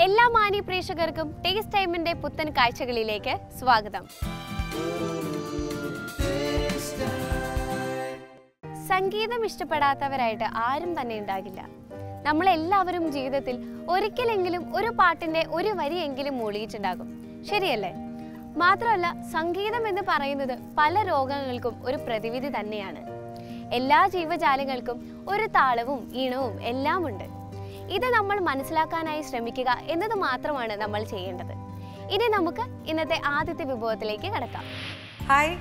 എല്ലാ മാന്യ പ്രേക്ഷകർക്കും ടേസ്റ്റ് ടൈമിന്റെ പുത്തൻ കാഴ്ചകളിലേക്ക് സ്വാഗതം. സംഗീതം ഇഷ്ടപ്പെടാത്തവരായിട്ട് ആരും തന്നെ ഉണ്ടാകില്ല. നമ്മളെല്ലാവരും ജീവിതത്തിൽ ഒരിക്കലെങ്കിലും ഒരു പാട്ടിന്റെ ഒരു വരിയെങ്കിലും മൂളിയിട്ടുണ്ടാകും. ശരിയല്ലേ? മാത്രമല്ല സംഗീതം എന്ന് പറയുന്നത് പല രോഗങ്ങൾക്കും ഒരു പ്രതിവിധി തന്നെയാണ്. എല്ലാ ജീവജാലങ്ങൾക്കും ഒരു താളവും ഈണവും എല്ലാം ഉണ്ട് ഇത് നമ്മൾ മനസ്സിലാക്കാനായി ശ്രമിക്കുക എന്നത് മാത്രമാണ് നമ്മൾ ചെയ്യേണ്ടത്. ഇനി നമുക്ക് ഇന്നത്തെ ആദ്യത്തെ വിഭവത്തിലേക്ക് കടക്കാം. ഹായ്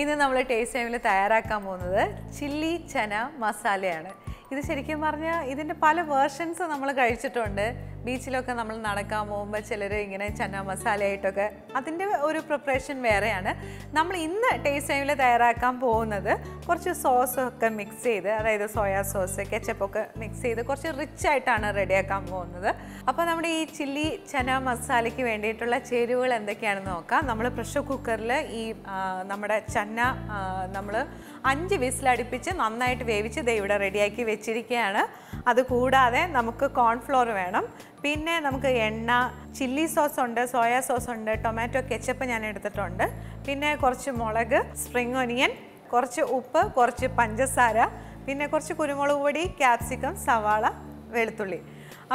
ഇന്ന് നമ്മൾ ടേസ്റ്റ് ടൈമിൽ തയ്യാറാക്കാൻ പോകുന്നത് ചില്ലി ചന മസാലയാണ് ഇത് ശരിക്കും പറഞ്ഞാൽ ഇതിന്റെ പല വേർഷൻസ് നമ്മൾ കഴിച്ചിട്ടുണ്ട്. ബീച്ചിലൊക്കെ നമ്മൾ നടക്കാൻ പോകുമ്പോൾ ചിലർ ഇങ്ങനെ ചന്ന മസാലയായിട്ടൊക്കെ അതിന്റെ ഒരു പ്രിപ്പറേഷൻ വേറെയാണ്. നമ്മൾ ഇന്ന് ടേസ്റ്റ് ടൈമിൽ തയ്യാറാക്കാൻ പോകുന്നത് കുറച്ച് സോസൊക്കെ മിക്സ് ചെയ്ത് അതായത് സോയാ സോസ് കെച്ചപ്പൊക്കെ മിക്സ് ചെയ്ത് കുറച്ച് റിച്ച് ആയിട്ടാണ് റെഡിയാക്കാൻ പോകുന്നത്. അപ്പോൾ നമ്മുടെ ഈ ചില്ലി ചന മസാലയ്ക്ക് വേണ്ടിയിട്ടുള്ള ചേരുവകൾ എന്തൊക്കെയാണെന്ന് നോക്കാം. നമ്മൾ പ്രഷർ കുക്കറിൽ ഈ നമ്മുടെ ചന്ന നമ്മൾ അഞ്ച് വിസിലടുപ്പിച്ച് നന്നായിട്ട് വേവിച്ച് ദേ ഇവിടെ റെഡിയാക്കി വെച്ചിരിക്കുകയാണ്. അതുകൂടാതെ നമുക്ക് കോൺഫ്ലോർ വേണം. പിന്നെ നമുക്ക് എണ്ണ ചില്ലി സോസ് ഉണ്ട് സോയാ സോസ് ഉണ്ട് ടൊമാറ്റോ കെച്ചപ്പ് ഞാൻ എടുത്തിട്ടുണ്ട്. പിന്നെ കുറച്ച് മുളക് സ്പ്രിങ് ഒനിയൻ കുറച്ച് ഉപ്പ് കുറച്ച് പഞ്ചസാര പിന്നെ കുറച്ച് കുരുമുളക് പൊടി ക്യാപ്സിക്കം സവാള വെളുത്തുള്ളി.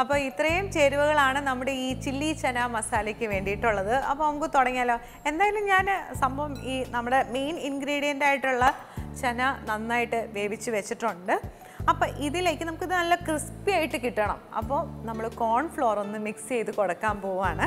അപ്പോൾ ഇത്രയും ചേരുവകളാണ് നമ്മുടെ ഈ ചില്ലി ചന മസാലയ്ക്ക് വേണ്ടിയിട്ടുള്ളത്. അപ്പോൾ നമുക്ക് തുടങ്ങിയാലോ? എന്തായാലും ഞാൻ സംഭവം ഈ നമ്മുടെ മെയിൻ ഇൻഗ്രീഡിയന്റ് ആയിട്ടുള്ള ചന നന്നായിട്ട് വേവിച്ച് വെച്ചിട്ടുണ്ട്. അപ്പോൾ ഇതിലേക്ക് നമുക്കിത് നല്ല ക്രിസ്പി ആയിട്ട് കിട്ടണം. അപ്പോൾ നമ്മൾ കോൺഫ്ലോർ ഒന്ന് മിക്സ് ചെയ്ത് കൊടുക്കാൻ പോവാണ്.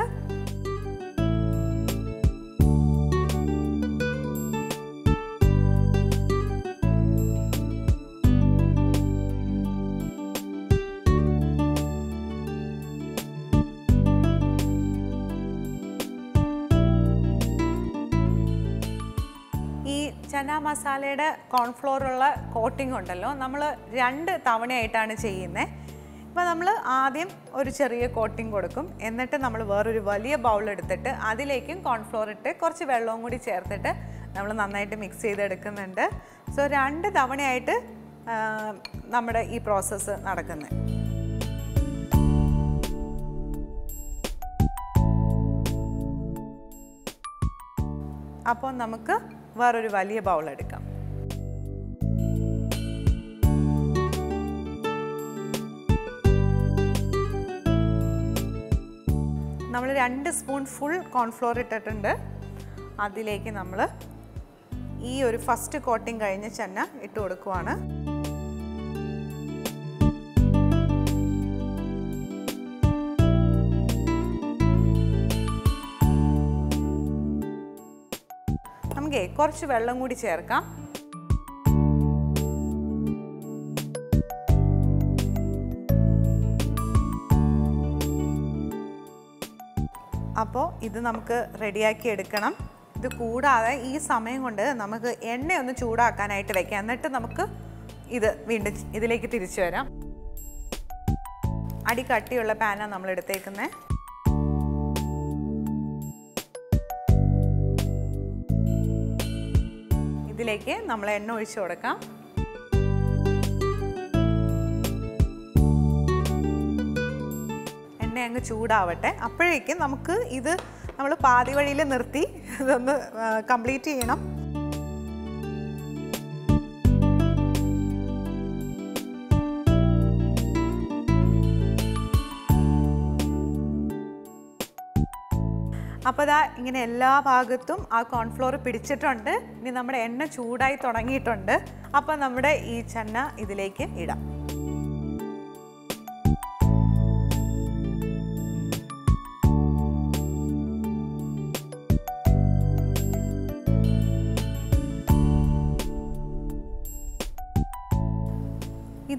ചന മസാലയുടെ കോൺഫ്ലോറുള്ള കോട്ടിംഗ് ഉണ്ടല്ലോ. നമ്മൾ രണ്ട് തവണയായിട്ടാണ് ചെയ്യുന്നത് ഇപ്പോൾ നമ്മൾ ആദ്യം ഒരു ചെറിയ കോട്ടിംഗ് കൊടുക്കും. എന്നിട്ട് നമ്മൾ വേറൊരു വലിയ ബൗൾ എടുത്തിട്ട് അതിലേക്കും കോൺഫ്ലോർ ഇട്ട് കുറച്ച് വെള്ളവും കൂടി ചേർത്തിട്ട് നമ്മൾ നന്നായിട്ട് മിക്സ് ചെയ്തെടുക്കുന്നുണ്ട്. സോ രണ്ട് തവണയായിട്ട് നമ്മുടെ ഈ പ്രോസസ്സ് നടക്കുന്നത് അപ്പോൾ നമുക്ക് വേറൊരു വലിയ ബൗൾ എടുക്കാം. നമ്മൾ രണ്ട് സ്പൂൺ ഫുൾ കോൺഫ്ലോർ ഇട്ടിട്ടുണ്ട്. അതിലേക്ക് നമ്മൾ ഈ ഒരു ഫസ്റ്റ് കോട്ടിംഗ് കഴിഞ്ഞ ചെന്ന ഇട്ട് കൊടുക്കുവാണ്. കുറച്ച് വെള്ളം കൂടി ചേർക്കാം. അപ്പോൾ ഇത് നമുക്ക് റെഡിയാക്കി എടുക്കണം. ഇത് കൂടാതെ ഈ സമയം കൊണ്ട് നമുക്ക് എണ്ണയൊന്ന് ചൂടാക്കാനായിട്ട് വെക്കാം. എന്നിട്ട് നമുക്ക് ഇത് വീണ്ടും ഇതിലേക്ക് തിരിച്ചു വരാം. അടി കട്ടിയുള്ള പാനാണ് നമ്മൾ എടുത്തേക്കുന്നത് ഇതിലേക്ക് നമ്മൾ എണ്ണ ഒഴിച്ചു കൊടുക്കാം. എണ്ണ അങ്ങ് ചൂടാവട്ടെ. അപ്പോഴേക്കും നമുക്ക് ഇത് നമ്മൾ പാതി വഴിയിൽ നിർത്തി ഇതൊന്ന് കംപ്ലീറ്റ് ചെയ്യണം. അപ്പോൾ ദാ ഇങ്ങനെ എല്ലാ ഭാഗത്തും ആ കോൺഫ്ലോർ പിടിച്ചിട്ടുണ്ട്. ഇനി നമ്മുടെ എണ്ണ ചൂടായി തുടങ്ങിയിട്ടുണ്ട്. അപ്പോൾ നമ്മുടെ ഈ ചെന്ന ഇതിലേക്ക് ഇടാം.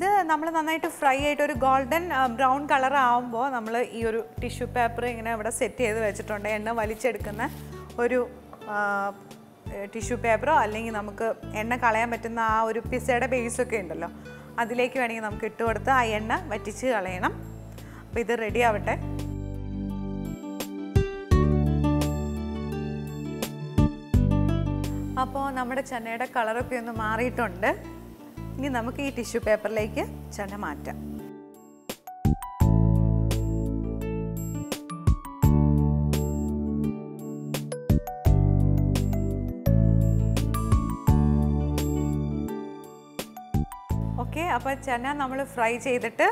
ഇത് നമ്മൾ നന്നായിട്ട് ഫ്രൈ ആയിട്ട് ഒരു ഗോൾഡൻ ബ്രൗൺ കളർ ആവുമ്പോൾ നമ്മൾ ഈ ഒരു ടിഷ്യൂ പേപ്പർ ഇങ്ങനെ ഇവിടെ സെറ്റ് ചെയ്ത് വെച്ചിട്ടുണ്ട്. എണ്ണ വലിച്ചെടുക്കുന്ന ഒരു ടിഷ്യൂ പേപ്പറോ അല്ലെങ്കിൽ നമുക്ക് എണ്ണ കളയാൻ പറ്റുന്ന ആ ഒരു പിസയുടെ ബേസൊക്കെ ഉണ്ടല്ലോ. അതിലേക്ക് വേണമെങ്കിൽ നമുക്ക് ഇട്ട് കൊടുത്ത് ആ എണ്ണ വറ്റിച്ച് കളയണം. അപ്പോൾ ഇത് റെഡി ആവട്ടെ. അപ്പോൾ നമ്മുടെ ചെന്നൈയുടെ കളറൊക്കെ ഒന്ന് മാറിയിട്ടുണ്ട്. ഇനി നമുക്ക് ഈ ടിഷ്യൂ പേപ്പറിലേക്ക് ചെണ്ട മാറ്റാം. ഓക്കെ അപ്പോൾ ചെന നമ്മൾ ഫ്രൈ ചെയ്തിട്ട്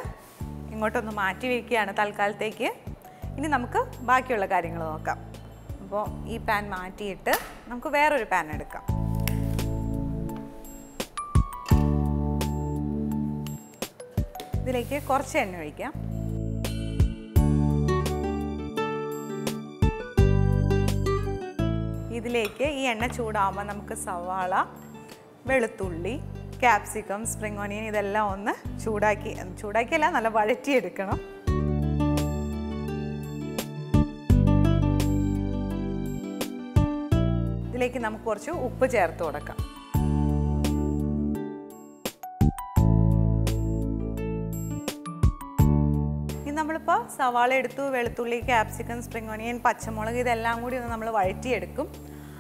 ഇങ്ങോട്ടൊന്ന് മാറ്റി വയ്ക്കുകയാണ് തൽക്കാലത്തേക്ക്. ഇനി നമുക്ക് ബാക്കിയുള്ള കാര്യങ്ങൾ നോക്കാം. അപ്പോൾ ഈ പാൻ മാറ്റിയിട്ട് നമുക്ക് വേറൊരു പാൻ എടുക്കാം. ഇതിലേക്ക് കുറച്ച് എണ്ണ ഒഴിക്കാം. ഇതിലേക്ക് ഈ എണ്ണ ചൂടാകുമ്പോൾ നമുക്ക് സവാള വെളുത്തുള്ളി ക്യാപ്സിക്കം സ്പ്രിംഗ് ഓണിയൻ ഇതെല്ലാം ഒന്ന് ചൂടാക്കി ചൂടാക്കിയല്ല നല്ല വഴറ്റിയെടുക്കണം. ഇതിലേക്ക് നമുക്ക് കുറച്ച് ഉപ്പ് ചേർത്ത് കൊടുക്കാം. സവാള എടുത്തു വെളുത്തുള്ളി ക്യാപ്സിക്കം സ്പ്രിംഗ് ഓണിയൻ പച്ചമുളക് ഇതെല്ലാം കൂടി ഒന്ന് നമ്മൾ വഴറ്റിയെടുക്കും.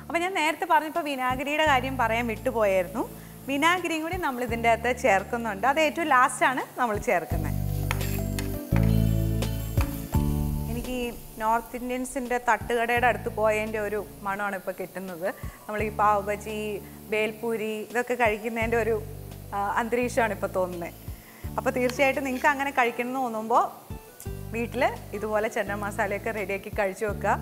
അപ്പോൾ ഞാൻ നേരത്തെ പറഞ്ഞപ്പോൾ വിനാഗിരിയുടെ കാര്യം പറയാൻ വിട്ടുപോയായിരുന്നു. വിനാഗിരിയും കൂടി നമ്മൾ ഇതിന്റെ അകത്ത് ചേർക്കുന്നുണ്ട്. അത് ഏറ്റവും ലാസ്റ്റാണ് നമ്മൾ ചേർക്കുന്നത്. എനിക്ക് ഈ നോർത്ത് ഇന്ത്യൻസിന്റെ തട്ടുകടയുടെ അടുത്ത് പോയതിന്റെ ഒരു മണമാണ് ഇപ്പോൾ കിട്ടുന്നത്. നമ്മൾ ഈ പാവ് ബേൽപൂരി ഇതൊക്കെ കഴിക്കുന്നതിന്റെ ഒരു അന്തരീക്ഷമാണ് ഇപ്പോൾ തോന്നുന്നത്. അപ്പോൾ തീർച്ചയായിട്ടും നിങ്ങൾക്ക് അങ്ങനെ കഴിക്കണം എന്ന് തോന്നുമ്പോൾ വീട്ടിൽ ഇതുപോലെ ചെന്ന മസാലയൊക്കെ റെഡിയാക്കി കഴിച്ചു വെക്കുക.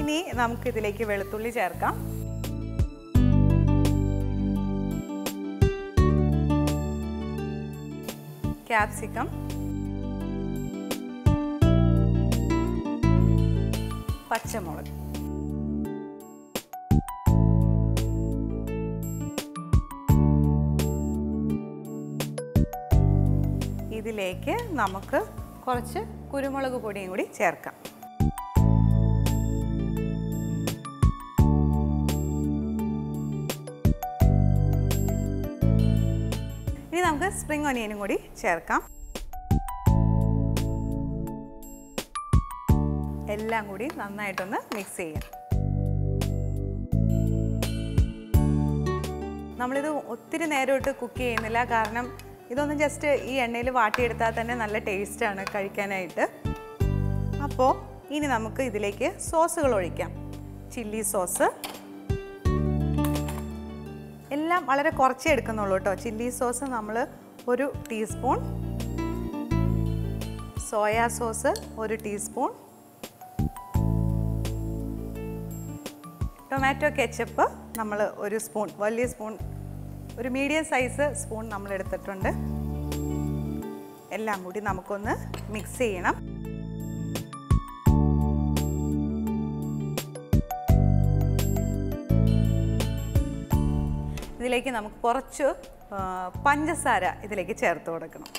ഇനി നമുക്ക് ഇതിലേക്ക് വെളുത്തുള്ളി ചേർക്കാം. ക്യാപ്സിക്കം. പച്ചമുളക്. ഇതിലേക്ക് നമുക്ക് കുറച്ച് കുരുമുളക് പൊടിയും കൂടി ചേർക്കാം. ഇനി നമുക്ക് സ്പ്രിംഗ് ഒനിയനും കൂടി ചേർക്കാം. എല്ലാം കൂടി നന്നായിട്ടൊന്ന് മിക്സ് ചെയ്യാം. നമ്മളിത് ഒത്തിരി നേരമായിട്ട് കുക്ക് ചെയ്യുന്നില്ല. കാരണം ഇതൊന്ന് ജസ്റ്റ് ഈ എണ്ണയിൽ വാട്ടിയെടുത്താൽ തന്നെ നല്ല ടേസ്റ്റാണ് കഴിക്കാനായിട്ട്. അപ്പോൾ ഇനി നമുക്ക് ഇതിലേക്ക് സോസുകൾ ഒഴിക്കാം. ചില്ലി സോസ് എല്ലാം വളരെ കുറച്ചേ എടുക്കുന്നുള്ളൂ കേട്ടോ ചില്ലി സോസ് നമ്മൾ ഒരു ടീസ്പൂൺ സോയാ സോസ് ഒരു ടീസ്പൂൺ ടൊമാറ്റോ കെച്ചപ്പ് നമ്മൾ ഒരു സ്പൂൺ വലിയ സ്പൂൺ ഒരു മീഡിയം സൈസ് സ്പൂൺ നമ്മൾ എടുത്തിട്ടുണ്ട് എല്ലാം കൂടി നമുക്കൊന്ന് മിക്സ് ചെയ്യണം. ഇതിലേക്ക് നമുക്ക് കുറച്ച് പഞ്ചസാര ഇതിലേക്ക് ചേർത്ത് കൊടുക്കണം.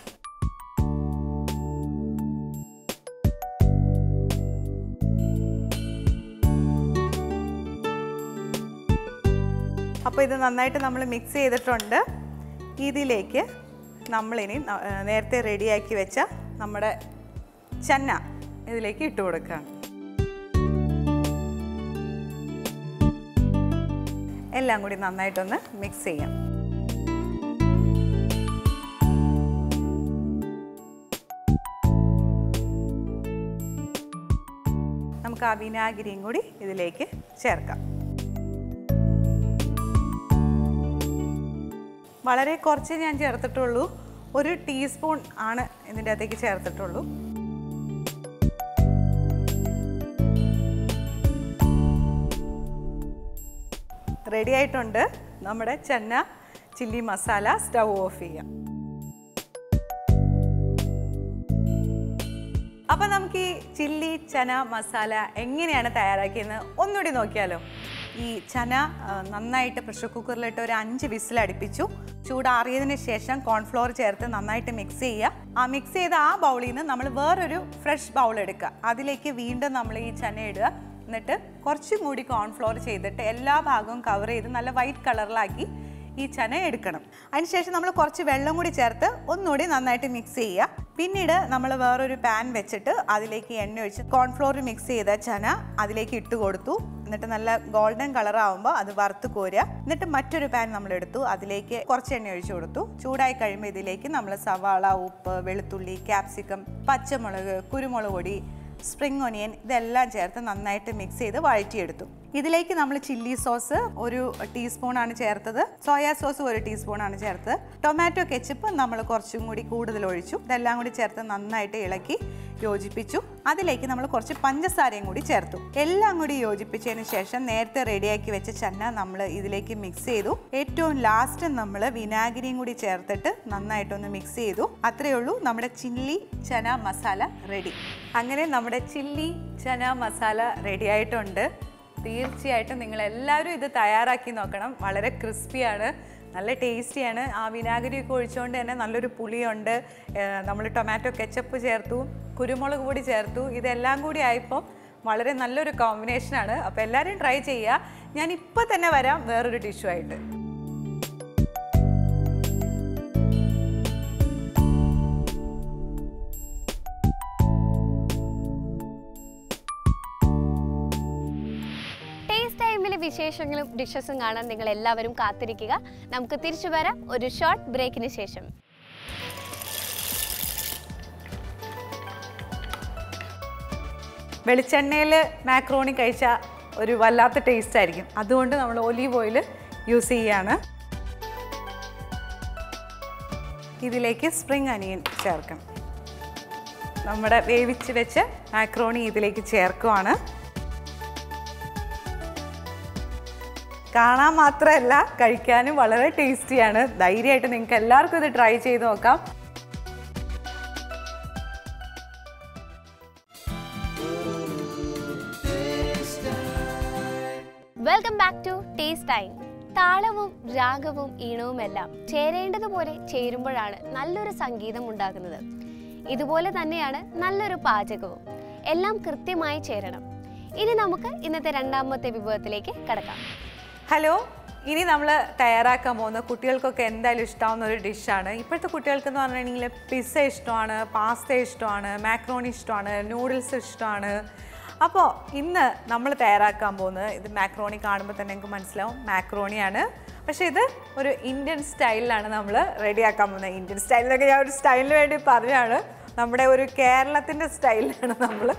അപ്പോൾ ഇത് നന്നായിട്ട് നമ്മൾ മിക്സ് ചെയ്തിട്ടുണ്ട്. ഇതിലേക്ക് നമ്മളിനി നേരത്തെ റെഡിയാക്കി വെച്ച നമ്മുടെ ചന്ന ഇതിലേക്ക് ഇട്ട് കൊടുക്കുകയാണ് എല്ലാം കൂടി നന്നായിട്ടൊന്ന് മിക്സ് ചെയ്യാം. നമുക്ക് ആ വിനാഗിരിയും കൂടി ഇതിലേക്ക് ചേർക്കാം. വളരെ കുറച്ച് ഞാൻ ചേർത്തിട്ടുള്ളൂ. ഒരു ടീസ്പൂൺ ആണ് ഇതിന്റെ അകത്തേക്ക് ചേർത്തിട്ടുള്ളൂ. റെഡി ആയിട്ടുണ്ട്. നമ്മുടെ ചെന്ന ചില്ലി മസാല സ്റ്റൗ ഓഫ് ചെയ്യാം. അപ്പം നമുക്ക് ഈ ചില്ലി ചന മസാല എങ്ങനെയാണ് തയ്യാറാക്കിയെന്ന് ഒന്നുകൂടി നോക്കിയാലോ? ഈ ചന നന്നായിട്ട് പ്രഷർ കുക്കറിലിട്ട് ഒരു അഞ്ച് വിസിൽ അടുപ്പിച്ചു. ചൂടാറിയതിന് ശേഷം കോൺഫ്ലോർ ചേർത്ത് നന്നായിട്ട് മിക്സ് ചെയ്യുക. ആ മിക്സ് ചെയ്ത ആ ബൗളിൽ നിന്ന് നമ്മൾ വേറൊരു ഫ്രഷ് ബൗൾ എടുക്കുക. അതിലേക്ക് വീണ്ടും നമ്മൾ ഈ ചന ഇടുക. എന്നിട്ട് കുറച്ചും കൂടി കോൺഫ്ലോർ ചെയ്തിട്ട് എല്ലാ ഭാഗവും കവർ ചെയ്ത് നല്ല വൈറ്റ് കളറിലാക്കി ഈ ചന എടുക്കണം. അതിനുശേഷം നമ്മൾ കുറച്ച് വെള്ളം കൂടി ചേർത്ത് ഒന്നുകൂടി നന്നായിട്ട് മിക്സ് ചെയ്യുക. പിന്നീട് നമ്മൾ വേറൊരു പാൻ വെച്ചിട്ട് അതിലേക്ക് എണ്ണ ഒഴിച്ച് കോൺഫ്ലോർ മിക്സ് ചെയ്ത ചന അതിലേക്ക് ഇട്ട് കൊടുത്തു. എന്നിട്ട് നല്ല ഗോൾഡൻ കളർ ആവുമ്പോൾ അത് വറുത്ത് കോരുക. എന്നിട്ട് മറ്റൊരു പാൻ നമ്മൾ എടുത്തു. അതിലേക്ക് കുറച്ച് എണ്ണ ഒഴിച്ച് കൊടുത്തു. ചൂടായി കഴിയുമ്പോൾ ഇതിലേക്ക് നമ്മൾ സവാള ഉപ്പ് വെളുത്തുള്ളി ക്യാപ്സിക്കം പച്ചമുളക് കുരുമുളക് പൊടി സ്പ്രിംഗ് ഒനിയൻ ഇതെല്ലാം ചേർത്ത് നന്നായിട്ട് മിക്സ് ചെയ്ത് വഴറ്റിയെടുത്തു. ഇതിലേക്ക് നമ്മൾ ചില്ലി സോസ് ഒരു ടീസ്പൂൺ ആണ് ചേർത്തത്. സോയാ സോസ് ഒരു ടീസ്പൂൺ ആണ് ചേർത്തത്. ടൊമാറ്റോ കെച്ചപ്പ് നമ്മൾ കുറച്ചും കൂടി കൂടുതൽ ഒഴിച്ചു. ഇതെല്ലാം കൂടി ചേർത്ത് നന്നായിട്ട് ഇളക്കി യോജിപ്പിച്ചു. അതിലേക്ക് നമ്മൾ കുറച്ച് പഞ്ചസാരയും കൂടി ചേർത്തു. എല്ലാം കൂടി യോജിപ്പിച്ചതിന് ശേഷം നേരത്തെ റെഡിയാക്കി വെച്ച ചന്ന നമ്മൾ ഇതിലേക്ക് മിക്സ് ചെയ്തു. ഏറ്റവും ലാസ്റ്റ് നമ്മൾ വിനാഗിരിയും കൂടി ചേർത്തിട്ട് നന്നായിട്ടൊന്ന് മിക്സ് ചെയ്തു. അത്രയേ ഉള്ളൂ. നമ്മുടെ ചില്ലി ചന മസാല റെഡി അങ്ങനെ നമ്മുടെ ചില്ലി ചന മസാല റെഡി ആയിട്ടുണ്ട്. തീർച്ചയായിട്ടും നിങ്ങൾ എല്ലാവരും ഇത് തയ്യാറാക്കി നോക്കണം. വളരെ ക്രിസ്പിയാണ് നല്ല ടേസ്റ്റിയാണ്. ആ വിനാഗിരിയൊക്കെ ഒഴിച്ചുകൊണ്ട് തന്നെ നല്ലൊരു പുളിയുണ്ട്. നമ്മൾ ടൊമാറ്റോ കെച്ചപ്പ് ചേർത്തു കുരുമുളക് പൊടി ചേർത്തു. ഇതെല്ലാം കൂടി ആയപ്പോൾ വളരെ നല്ലൊരു കോമ്പിനേഷനാണ് അപ്പോൾ എല്ലാവരും ട്രൈ ചെയ്യുക. ഞാൻ ഇപ്പോൾ തന്നെ വരാം വേറൊരു ഡിഷുമായിട്ട് വിശേഷങ്ങളും ഡിഷസും കാണാൻ നിങ്ങൾ എല്ലാവരും കാത്തിരിക്കുക. നമുക്ക് തിരിച്ചു വരാം ഒരു ഷോർട്ട് ബ്രേക്കിന് ശേഷം. വെളിച്ചെണ്ണയിൽ മാക്രോണി കഴിച്ച ഒരു വല്ലാത്ത ടേസ്റ്റ് ആയിരിക്കും. അതുകൊണ്ട് നമ്മൾ ഒലീവ് ഓയിൽ യൂസ് ചെയ്യാണ്. ഇതിലേക്ക് സ്പ്രിംഗ് അനിയൻ ചേർക്കണം നമ്മുടെ വേവിച്ച് വെച്ച് മാക്രോണി ഇതിലേക്ക് ചേർക്കുവാണ്. കാണാൻ മാത്രമല്ല കഴിക്കാനും വളരെ ടേസ്റ്റിയാണ്. ധൈര്യമായിട്ട് നിങ്ങൾക്ക് എല്ലാവർക്കും ഇത് ട്രൈ ചെയ്ത് നോക്കാം. Welcome back to taste time താളവും രാഗവും ഈണവും ഈണവുമെല്ലാം ചേരേണ്ടതുപോലെ ചേരുമ്പോഴാണ് നല്ലൊരു സംഗീതം ഉണ്ടാകുന്നത്. ഇതുപോലെ തന്നെയാണ് നല്ലൊരു പാചകവും. എല്ലാം കൃത്യമായി ചേരണം. ഇനി നമുക്ക് ഇന്നത്തെ രണ്ടാമത്തെ വിഭവത്തിലേക്ക് കടക്കാം. ഹലോ ഇനി നമ്മൾ തയ്യാറാക്കാൻ പോകുന്ന കുട്ടികൾക്കൊക്കെ എന്തായാലും ഇഷ്ടമാവുന്ന ഒരു ഡിഷാണ്. ഇപ്പോഴത്തെ കുട്ടികൾക്ക് എന്ന് പറഞ്ഞിട്ടുണ്ടെങ്കിൽ പിസ്സ ഇഷ്ടമാണ് പാസ്ത ഇഷ്ടമാണ് മാക്രോണി ഇഷ്ടമാണ് നൂഡിൽസ് ഇഷ്ടമാണ്. അപ്പോൾ ഇന്ന് നമ്മൾ തയ്യാറാക്കാൻ പോകുന്നത് ഇത് മാക്രോണി കാണുമ്പോൾ തന്നെ നിങ്ങൾക്ക് മനസ്സിലാവും. മാക്രോണിയാണ്. പക്ഷേ ഇത് ഒരു ഇന്ത്യൻ സ്റ്റൈലിലാണ് നമ്മൾ റെഡിയാക്കാൻ പോകുന്നത്. ഇന്ത്യൻ സ്റ്റൈലിലൊക്കെ ഞാൻ ഒരു സ്റ്റൈലിന് വേണ്ടി പറഞ്ഞാണ്. നമ്മുടെ ഒരു കേരളത്തിന്റെ സ്റ്റൈലിലാണ് നമ്മൾ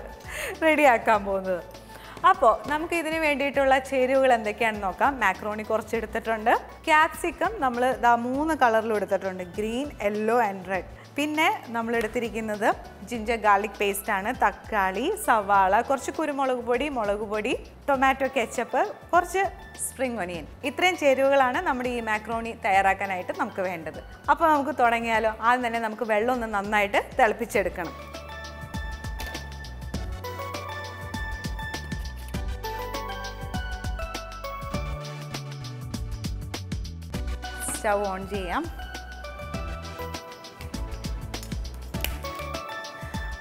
റെഡിയാക്കാൻ പോകുന്നത്. അപ്പോൾ നമുക്ക് ഇതിന് വേണ്ടിയിട്ടുള്ള ചേരുവകൾ എന്തൊക്കെയാണെന്ന് നോക്കാം. മാക്രോണി കുറച്ച് എടുത്തിട്ടുണ്ട്. ക്യാപ്സിക്കം നമ്മൾ ഇതാ മൂന്ന് കളറിലും എടുത്തിട്ടുണ്ട്. ഗ്രീൻ യെല്ലോ ആൻഡ് റെഡ് പിന്നെ നമ്മൾ എടുത്തിരിക്കുന്നത് ജിഞ്ചർ ഗാർലിക് പേസ്റ്റ് ആണ്. തക്കാളി സവാള കുറച്ച് കുരുമുളക് പൊടി മുളക് പൊടി ടൊമാറ്റോ കെച്ചപ്പ് കുറച്ച് സ്പ്രിംഗ് ഒനിയൻ ഇത്രയും ചേരുവകളാണ് നമ്മുടെ ഈ മാക്രോണി തയ്യാറാക്കാനായിട്ട് നമുക്ക് വേണ്ടത്. അപ്പോൾ നമുക്ക് തുടങ്ങിയാലോ? ആദ്യം തന്നെ നമുക്ക് വെള്ളം ഒന്ന് നന്നായിട്ട് തിളപ്പിച്ചെടുക്കണം. സ്റ്റൗ ഓൺ ചെയ്യാം.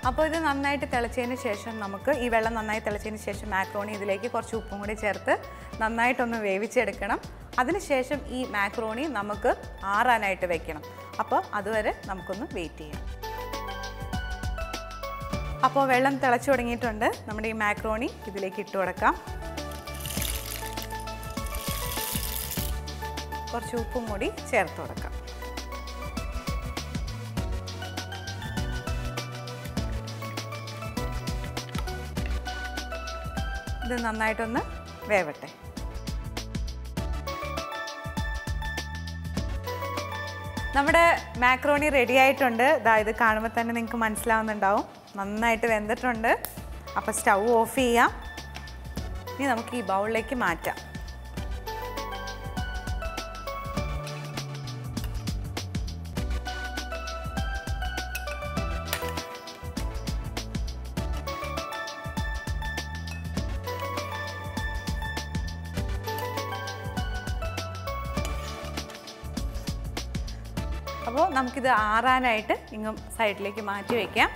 അപ്പോൾ ഇത് നന്നായിട്ട് തിളച്ചതിന് ശേഷം നമുക്ക് ഈ വെള്ളം നന്നായി തിളച്ചതിന് ശേഷം മാക്രോണി ഇതിലേക്ക് കുറച്ച് ഉപ്പും കൂടി ചേർത്ത് നന്നായിട്ടൊന്ന് വേവിച്ചെടുക്കണം. അതിനുശേഷം ഈ മാക്രോണി നമുക്ക് ആറാനായിട്ട് വെക്കണം. അപ്പോൾ അതുവരെ നമുക്കൊന്ന് വെയിറ്റ് ചെയ്യാം. അപ്പോൾ വെള്ളം തിളച്ചു തുടങ്ങിയിട്ടുണ്ട്. നമ്മുടെ ഈ മാക്രോണി ഇതിലേക്ക് ഇട്ട് കൊടുക്കാം. കുറച്ച് ഉപ്പും കൂടി ചേർത്ത് കൊടുക്കാം. ഇത് നന്നായിട്ടൊന്ന് വേവട്ടെ. നമ്മുടെ മാക്രോണി റെഡി ആയിട്ടുണ്ട്. ഇതാ ഇത് കാണുമ്പോൾ തന്നെ നിങ്ങൾക്ക് മനസ്സിലാവുന്നുണ്ടാവും. നന്നായിട്ട് വെന്തിട്ടുണ്ട്. അപ്പോൾ സ്റ്റൗ ഓഫ് ചെയ്യാം. ഇനി നമുക്ക് ഈ ബൗളിലേക്ക് മാറ്റാം. നമുക്കിത് ആറാനായിട്ട് ഇങ്ങും സൈഡിലേക്ക് മാറ്റി വയ്ക്കാം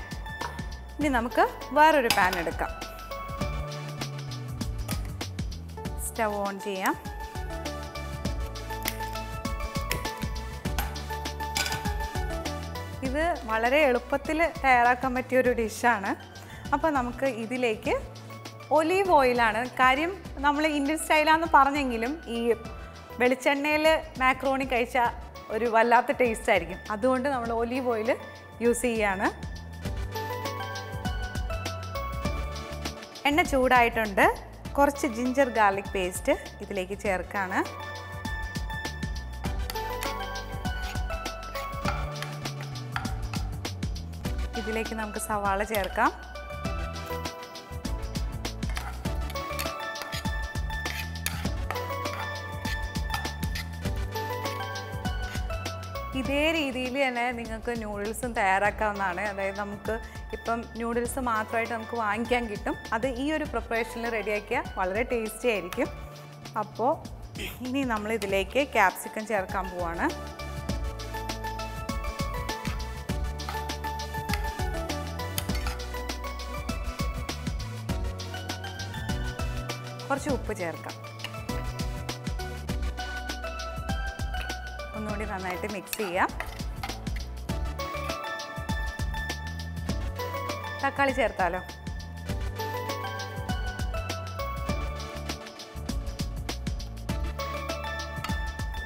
ഇനി നമുക്ക് വേറൊരു പാൻ എടുക്കാം. സ്റ്റവ് ഓൺ ചെയ്യാം. ഇത് വളരെ എളുപ്പത്തിൽ തയ്യാറാക്കാൻ പറ്റിയ ഒരു ഡിഷാണ്. അപ്പോൾ നമുക്ക് ഇതിലേക്ക് ഒലീവ് ഓയിലാണ്. കാര്യം നമ്മൾ ഇന്ത്യൻ സ്റ്റൈലാന്ന് പറഞ്ഞെങ്കിലും ഈ വെളിച്ചെണ്ണയിൽ മാക്രോണി കഴിച്ചാൽ ഒരു വല്ലാത്ത ടേസ്റ്റ് ആയിരിക്കും. അതുകൊണ്ട് നമ്മൾ ഒലീവ് ഓയിൽ യൂസ് ചെയ്യുകയാണ് എണ്ണ ചൂടായിട്ടുണ്ട്. കുറച്ച് ജിഞ്ചർ ഗാർലിക് പേസ്റ്റ് ഇതിലേക്ക് ചേർക്കാണ്. ഇതിലേക്ക് നമുക്ക് സവാള ചേർക്കാം. ഇതേ രീതിയിൽ തന്നെ നിങ്ങൾക്ക് നൂഡിൽസും തയ്യാറാക്കാവുന്നതാണ്. അതായത് നമുക്ക് ഇപ്പം നൂഡിൽസ് മാത്രമായിട്ട് നമുക്ക് വാങ്ങിക്കാൻ കിട്ടും. അത് ഈ ഒരു പ്രിപ്പറേഷനിൽ റെഡിയാക്കിയാൽ വളരെ ടേസ്റ്റി ആയിരിക്കും. അപ്പോൾ ഇനി നമ്മൾ ഇതിലേക്ക് ക്യാപ്സിക്കം ചേർക്കാൻ പോവാണ്. കുറച്ച് ഉപ്പ് ചേർക്കാം. ഒന്നുകൂടി നന്നായിട്ട് മിക്സ് ചെയ്യാം. തക്കാളി ചേർത്താലോ?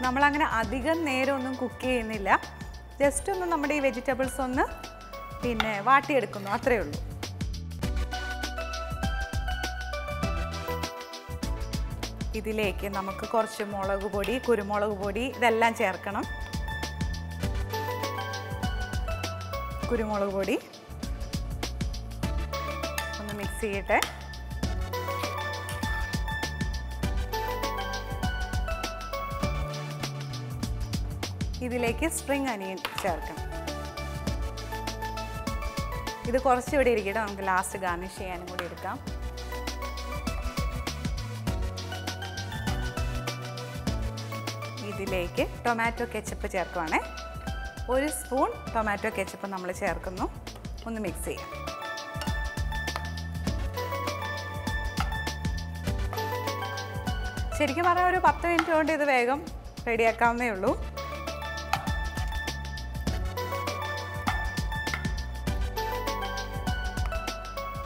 നമ്മളങ്ങനെ അധികം നേരം ഒന്നും കുക്ക് ചെയ്യുന്നില്ല. ജസ്റ്റ് ഒന്ന് നമ്മുടെ ഈ വെജിറ്റബിൾസ് ഒന്ന് പിന്നെ വാട്ടിയെടുക്കുന്നു അത്രയേ ഉള്ളൂ. ഇതിലേക്ക് നമുക്ക് കുറച്ച് മുളക് പൊടി കുരുമുളക് പൊടി ഇതെല്ലാം ചേർക്കണം. കുരുമുളക് പൊടി ഒന്ന് മിക്സ് ചെയ്യട്ടെ ഇതിലേക്ക് സ്പ്രിംഗ് അനിയൻ ചേർക്കണം ഇത് കുറച്ച് ഇരിക്കട്ടെ നമുക്ക് ലാസ്റ്റ് ഗാർണിഷ് ചെയ്യാനും കൂടി എടുക്കാം. ഇതിലേക്ക് ടൊമാറ്റോ കെച്ചപ്പ് ചേർക്കുവാണേ. ഒരു സ്പൂൺ ടൊമാറ്റോ കെച്ചപ്പ് നമ്മൾ ചേർക്കുന്നു. ഒന്ന് മിക്സ് ചെയ്യാം. ശരിക്കും പറഞ്ഞാൽ ഒരു പത്ത് മിനിറ്റ് കൊണ്ട് ഇത് വേഗം റെഡിയാക്കാവുന്നേ ഉള്ളൂ.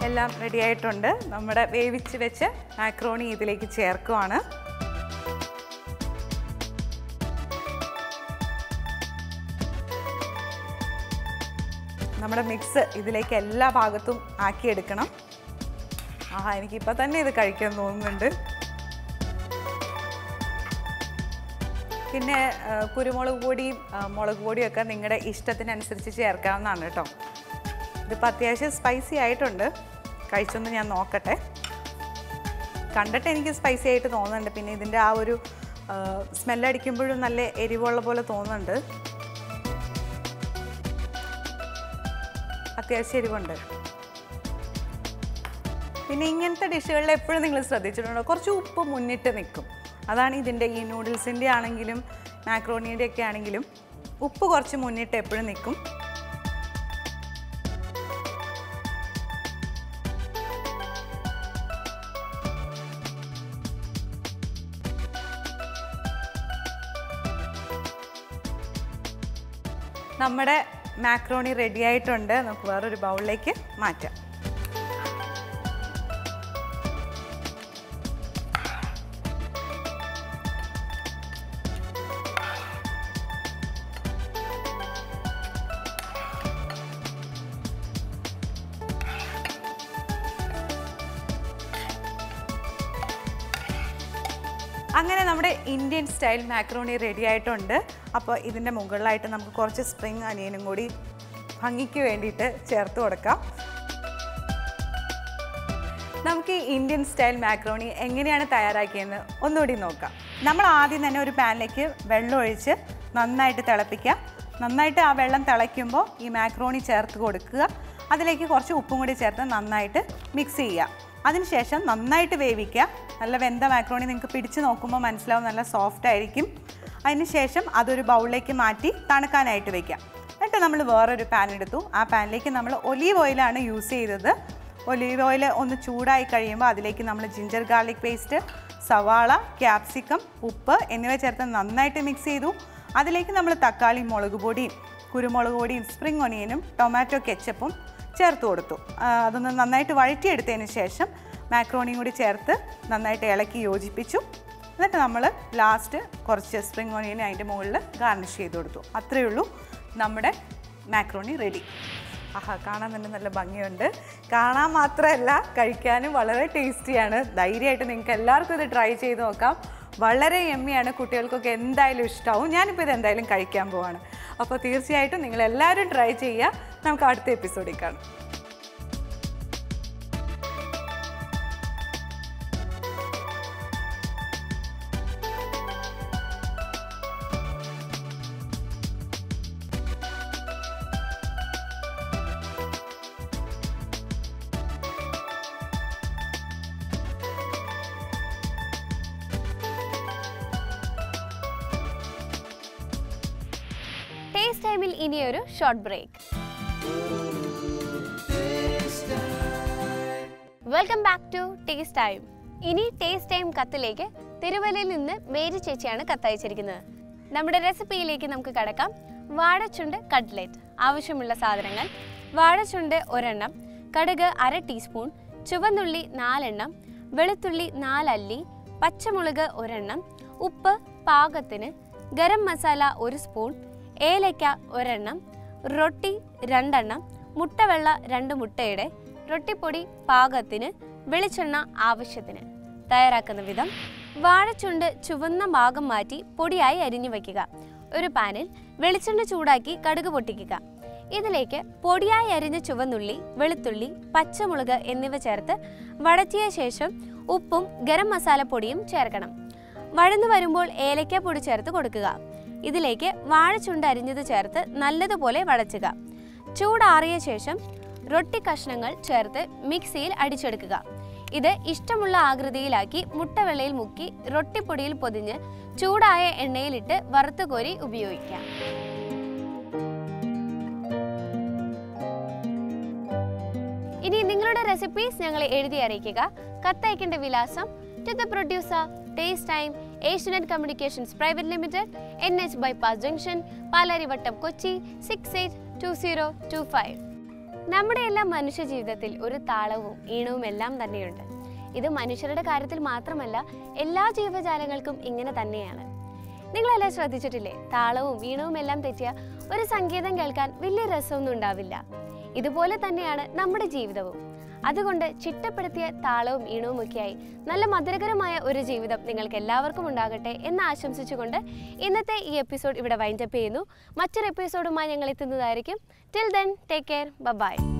എല്ലാം റെഡിയായിട്ടുണ്ട് നമ്മുടെ വേവിച്ച് വെച്ച് മാക്രോണി ഇതിലേക്ക് ചേർക്കുവാണ്. നമ്മുടെ മിക്സ് ഇതിലേക്ക് എല്ലാ ഭാഗത്തും ആക്കിയെടുക്കണം. ആഹാ എനിക്കിപ്പോൾ തന്നെ ഇത് കഴിക്കാൻ തോന്നുന്നുണ്ട്. പിന്നെ കുരുമുളക് പൊടിയും മുളക് പൊടിയും ഒക്കെ നിങ്ങളുടെ ഇഷ്ടത്തിനനുസരിച്ച് ചേർക്കാവുന്നതാണ് കേട്ടോ. ഇതിപ്പോൾ അത്യാവശ്യം സ്പൈസി ആയിട്ടുണ്ട്. കഴിച്ചൊന്ന് ഞാൻ നോക്കട്ടെ. കണ്ടിട്ട് എനിക്ക് സ്പൈസി ആയിട്ട് തോന്നുന്നുണ്ട്. പിന്നെ ഇതിന്റെ ആ ഒരു സ്മെല്ലടിക്കുമ്പോഴും നല്ല എരിവുള്ള പോലെ തോന്നുന്നുണ്ട്. അത്യാവശ്യം എരിവുണ്ട് പിന്നെ ഇങ്ങനത്തെ ഡിഷുകളിൽ എപ്പോഴും നിങ്ങൾ ശ്രദ്ധിച്ചിട്ടുണ്ടോ? കുറച്ച് ഉപ്പ് മുന്നിട്ട് നിൽക്കും. അതാണ് ഇതിന്റെ ഈ നൂഡിൽസിന്റെ ആണെങ്കിലും മാക്രോണിയുടെ ഒക്കെ ആണെങ്കിലും ഉപ്പ് കുറച്ച് മുന്നിട്ട് എപ്പോഴും നിൽക്കും. നമ്മുടെ മാക്രോണി റെഡി ആയിട്ടുണ്ട്. നമുക്ക് വേറൊരു ബൗളിലേക്ക് മാറ്റാം. അങ്ങനെ നമ്മുടെ ഇന്ത്യൻ സ്റ്റൈൽ മാക്രോണി റെഡി ആയിട്ടുണ്ട്. അപ്പോൾ ഇതിന്റെ മുകളിലായിട്ട് നമുക്ക് കുറച്ച് സ്പ്രിങ് അനിയനും കൂടി ഭംഗിക്ക് വേണ്ടിയിട്ട് ചേർത്ത് കൊടുക്കാം. നമുക്ക് ഈ ഇന്ത്യൻ സ്റ്റൈൽ മാക്രോണി എങ്ങനെയാണ് തയ്യാറാക്കിയതെന്ന് ഒന്നുകൂടി നോക്കാം. നമ്മൾ ആദ്യം തന്നെ ഒരു പാനിലേക്ക് വെള്ളം ഒഴിച്ച് നന്നായിട്ട് തിളപ്പിക്കാം നന്നായിട്ട് ആ വെള്ളം തിളയ്ക്കുമ്പോൾ ഈ മാക്രോണി ചേർത്ത് കൊടുക്കുക. അതിലേക്ക് കുറച്ച് ഉപ്പും കൂടി ചേർത്ത് നന്നായിട്ട് മിക്സ് ചെയ്യുക. അതിനുശേഷം നന്നായിട്ട് വേവിക്കുക. നല്ല വെന്ത മാക്രോണി നിങ്ങൾക്ക് പിടിച്ച് നോക്കുമ്പോൾ മനസ്സിലാവും നല്ല സോഫ്റ്റ് ആയിരിക്കും. അതിനുശേഷം അതൊരു ബൗളിലേക്ക് മാറ്റി തണുക്കാനായിട്ട് വെക്കാം. എന്നിട്ട് നമ്മൾ വേറൊരു പാൻ എടുത്തു. ആ പാനിലേക്ക് നമ്മൾ ഒലീവ് ഓയിലാണ് യൂസ് ചെയ്തത്. ഒലീവ് ഓയിൽ ഒന്ന് ചൂടായി കഴിയുമ്പോൾ അതിലേക്ക് നമ്മൾ ജിഞ്ചർ ഗാർലിക് പേസ്റ്റ് സവാള ക്യാപ്സിക്കം ഉപ്പ് എന്നിവ ചേർത്ത് നന്നായിട്ട് മിക്സ് ചെയ്തു. അതിലേക്ക് നമ്മൾ തക്കാളി മുളക് പൊടിയും കുരുമുളക് പൊടിയും സ്പ്രിംഗ് ഒണിയനും ടൊമാറ്റോ കെച്ചപ്പും ചേർത്ത് കൊടുത്തു. അതൊന്ന് നന്നായിട്ട് വഴറ്റിയെടുത്തതിന് ശേഷം മാക്രോണിയും കൂടി ചേർത്ത് നന്നായിട്ട് ഇളക്കി യോജിപ്പിച്ചു. എന്നിട്ട് നമ്മൾ ലാസ്റ്റ് കുറച്ച് സ്പ്രിംഗ് ഓണിയൻ അതിന്റെ മുകളിൽ ഗാർണിഷ് ചെയ്ത് കൊടുത്തു. അത്രയേ ഉള്ളൂ നമ്മുടെ മാക്രോണി റെഡി ആഹാ കാണാൻ തന്നെ നല്ല ഭംഗിയുണ്ട്. കാണാൻ മാത്രമല്ല കഴിക്കാനും വളരെ ടേസ്റ്റിയാണ് ധൈര്യമായിട്ട് നിങ്ങൾക്ക് എല്ലാവർക്കും ഇത് ട്രൈ ചെയ്ത് നോക്കാം. വളരെ എമ്മിയാണ് കുട്ടികൾക്കൊക്കെ എന്തായാലും ഇഷ്ടമാവും ഞാനിപ്പോൾ ഇത് എന്തായാലും കഴിക്കാൻ പോവാണ്. അപ്പോൾ തീർച്ചയായിട്ടും നിങ്ങളെല്ലാവരും ട്രൈ ചെയ്യുക. നമുക്ക് അടുത്ത എപ്പിസോഡിൽ കാണാം. ടൈമിൽ ഇനിയൊരു short break. Welcome back to taste time. ഇനി ടേസ്റ്റ് ടൈം കത്തിലേക്ക് തിരുവല്ലയിൽ നിന്ന് മേരി ചേച്ചിയാണ് കത്തയച്ചിരിക്കുന്നത്. നമ്മുടെ റെസിപ്പിയിലേക്ക് നമുക്ക് കടക്കാം. വാഴച്ചുണ്ട് കട്ട്ലേറ്റ് ആവശ്യമുള്ള സാധനങ്ങൾ. വാഴച്ചുണ്ട് ഒരെണ്ണം കടുക് അര ടീസ്പൂൺ ചുവന്നുള്ളി നാലെണ്ണം വെളുത്തുള്ളി നാലല്ലി പച്ചമുളക് ഒരെണ്ണം ഉപ്പ് പാകത്തിന് ഗരം മസാല ഒരു സ്പൂൺ ഏലയ്ക്ക ഒരെണ്ണം റൊട്ടി രണ്ടെണ്ണം മുട്ടവെള്ള രണ്ട് മുട്ടയുടെ റൊട്ടിപ്പൊടി പാകത്തിന് വെളിച്ചെണ്ണ ആവശ്യത്തിന്. തയ്യാറാക്കുന്ന വിധം വാഴച്ചുണ്ട് ചുവന്ന ഭാഗം മാറ്റി പൊടിയായി അരിഞ്ഞു വയ്ക്കുക. ഒരു പാനിൽ വെളിച്ചെണ്ണ ചൂടാക്കി കടുക് പൊട്ടിക്കുക. ഇതിലേക്ക് പൊടിയായി അരിഞ്ഞ ചുവന്നുള്ളി വെളുത്തുള്ളി പച്ചമുളക് എന്നിവ ചേർത്ത് വഴറ്റിയ ശേഷം ഉപ്പും ഗരം മസാല പൊടിയും ചേർക്കണം. വഴന്നു വരുമ്പോൾ ഏലയ്ക്ക പൊടി ചേർത്ത് കൊടുക്കുക. ഇതിലേക്ക് വാഴച്ചുണ്ട് അരിഞ്ഞത് ചേർത്ത് നല്ലതുപോലെ വഴച്ചുക. ചൂടാറിയ ശേഷം റൊട്ടി കഷ്ണങ്ങൾ ചേർത്ത് മിക്സിയിൽ അടിച്ചെടുക്കുക. ഇത് ഇഷ്ടമുള്ള ആകൃതിയിലാക്കി മുട്ടവെള്ളയിൽ മുക്കി റൊട്ടിപ്പൊടിയിൽ പൊതിഞ്ഞ് ചൂടായ എണ്ണയിലിട്ട് വറുത്തുകോരി ഉപയോഗിക്കാം. ഇനി നിങ്ങളുടെ റെസിപ്പീസ് ഞങ്ങളെ എഴുതി അറിയിക്കുക. കത്തയക്കേണ്ട വിലാസം to the producer taste time Asianet communications private limited N H bypass junction Palarivattom Kochi six eight two zero two five നമ്മുടെ എല്ലാം മനുഷ്യ ജീവിതത്തിൽ ഒരു താളവും ഈണവും എല്ലാം തന്നെയുണ്ട്. ഇത് മനുഷ്യരുടെ കാര്യത്തിൽ മാത്രമല്ല എല്ലാ ജീവജാലങ്ങൾക്കും ഇങ്ങനെ തന്നെയാണ്. നിങ്ങളെല്ലാം ശ്രദ്ധിച്ചിട്ടില്ലേ? താളവും ഈണവും എല്ലാം തെറ്റിയ ഒരു സംഗീതം കേൾക്കാൻ വലിയ രസമൊന്നും ഉണ്ടാവില്ല. ഇതുപോലെ തന്നെയാണ് നമ്മുടെ ജീവിതവും. അതുകൊണ്ട് ചിട്ടപ്പെടുത്തിയ താളവും ഈണവും ഒക്കെയായി. നല്ല മധുരകരമായ ഒരു ജീവിതം നിങ്ങൾക്ക് എല്ലാവർക്കും ഉണ്ടാകട്ടെ എന്ന് ആശംസിച്ചുകൊണ്ട് ഇന്നത്തെ ഈ എപ്പിസോഡ് ഇവിടെ വൈൻഡപ്പ് ചെയ്യുന്നു. മറ്റൊരു എപ്പിസോഡുമായി ഞങ്ങൾ എത്തുന്നതായിരിക്കും. Till then take care bye